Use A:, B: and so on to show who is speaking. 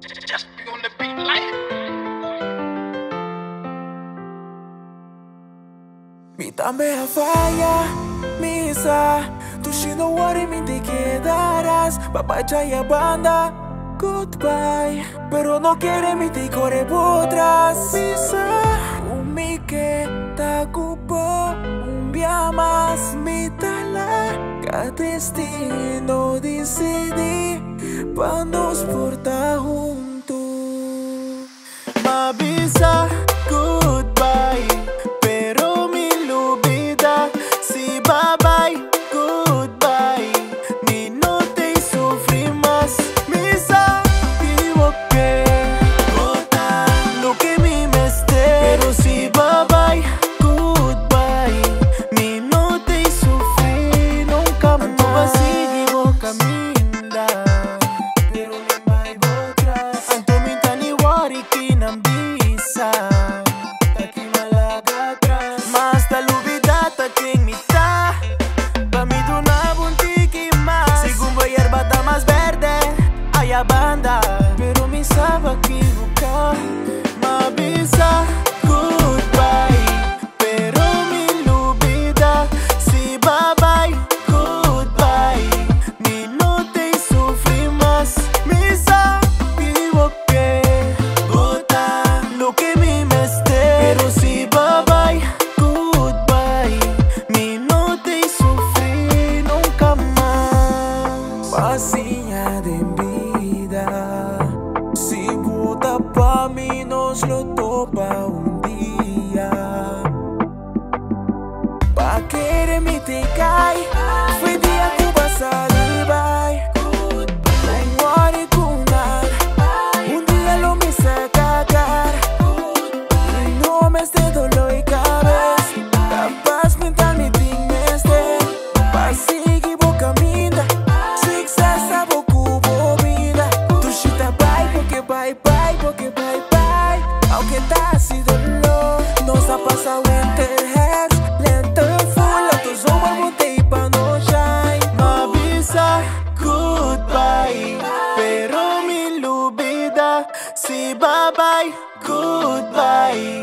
A: Beat like.
B: Mitame falla, misa. Tu shino worry mi te quedarás. Papá ya banda. Goodbye. Pero no quiere mi te corre por atrás. Misa. Un mi que ta cupo Un día más. Mi tala Que destino decidí Pa nos portar juntos Mavisa goodbye Hay a banda Pero me sabe equivocar Me avisa lo topa un día. Pa querer me te cai Foi dia que vas a bye Un día lo me saca cagar. No me esté dolor y cabeza Capaz mental me ting me esté Pa seguir boca minda. Success a boku bobina Tu chita bye porque bye bye porque bye goodbye Pero mi lubida Si bye bye goodbye